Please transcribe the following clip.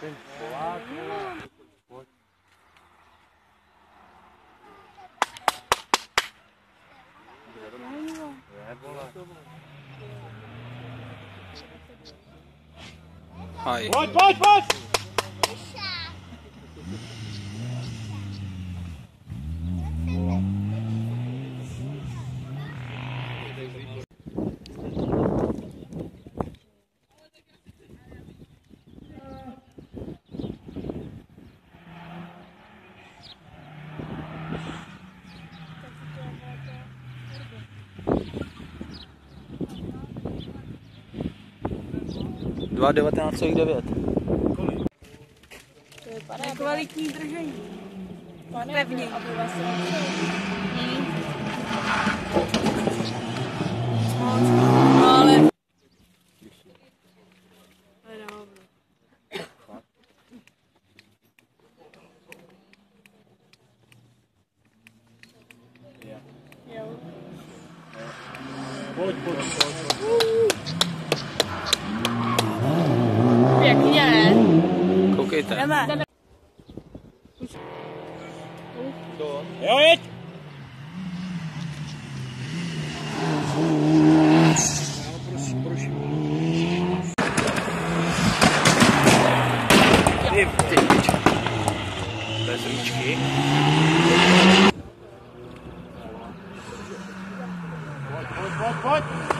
Tem é, Pode, pode, pode! 2,19,9. Kolik? To je paráda. Kvalitní držení. Pevně. Ale... Pojď, pojď, pojď. Jakinia. Koukejte. Né? Jdeme. é. Jo, jeď! Bez É Pojď, pojď, pojď,